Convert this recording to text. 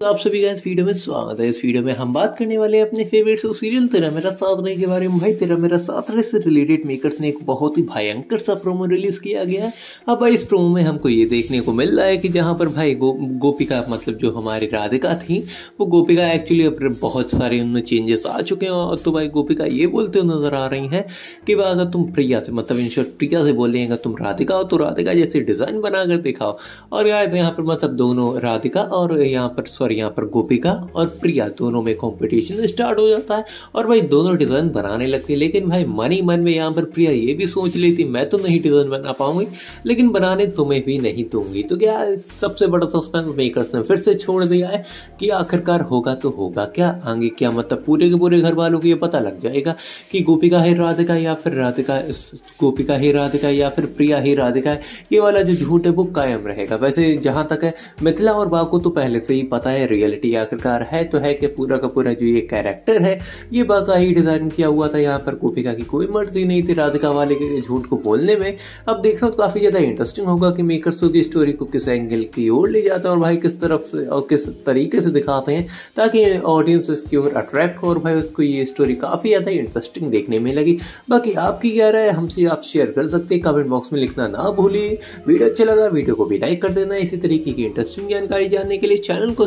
तो आप सभी का इस वीडियो में स्वागत है। इस वीडियो में हम बात करने वाले हैं अपने फेवरेट शो सीरियल तेरा मेरा साथ रहने के बारे में। भाई तेरा मेरा साथ रहे से रिलेटेड मेकर्स ने एक बहुत ही भयंकर सा प्रोमो रिलीज़ किया गया है। अब भाई इस प्रोमो में हमको ये देखने को मिल रहा है कि जहाँ पर भाई गो, गोपिका मतलब जो हमारी राधिका थी वो गोपिका एक्चुअली अब बहुत सारे उनमें चेंजेस आ चुके हैं और तो भाई गोपिका ये बोलते हुए नज़र आ रही हैं कि भाई अगर तुम प्रिया से मतलब इन शॉर्ट प्रिया से बोल रही अगर तुम राधिका हो तो राधिका जैसे डिज़ाइन बनाकर दिखाओ। और यार यहाँ पर मतलब दोनों राधिका और यहाँ पर सॉरी यहाँ पर गोपिका और प्रिया दोनों में कंपटीशन स्टार्ट हो जाता है और भाई दोनों डिज़ाइन बनाने लगती है। लेकिन भाई मन ही मन में यहाँ पर प्रिया ये भी सोच लेती, मैं तो नहीं डिज़ाइन बना पाऊँगी, लेकिन बनाने तुम्हें भी नहीं दूँगी। तो क्या सबसे बड़ा सस्पेंस मेकर्स ने फिर से छोड़ दिया है कि आखिरकार होगा तो होगा क्या? आगे क्या मतलब पूरे के पूरे घर वालों को ये पता लग जाएगा कि गोपिका है, राधिका या फिर राधिका गोपिका है, राधिका या फिर प्रिया ही, राधिका ये वाला जो झूठ है वो कायम रहेगा। वैसे जहाँ तक है, मिथिला और बा को तो पहले से ही पता है रियलिटी आखिरकार है तो है कि पूरा का पूरा जो ये कैरेक्टर है, ये बाका ही डिज़ाइन किया हुआ था यहाँ पर गोपिका की कोई मर्ज़ी नहीं थी राधिका वाले के झूठ को बोलने में। अब देखना तो काफ़ी ज़्यादा इंटरेस्टिंग होगा कि मेकर्स की स्टोरी को किस एंगल की ओर ले जाता है और भाई किस तरफ़ से और किस तरीके से दिखाते हैं, ताकि ऑडियंस इसकी ओर अट्रैक्ट हो और भाई उसको ये स्टोरी काफ़ी ज़्यादा इंटरेस्टिंग देखने में लगी। बाकी आपकी क्या राय हमसे आप शेयर कर सकते हैं कमेंट बॉक्स में लिखना ना भूलिए। वीडियो अच्छा लगा, वीडियो को भी लाइक कर देना। इसी तरीके की इंटरेस्टिंग जानकारी जानने के लिए चैनल को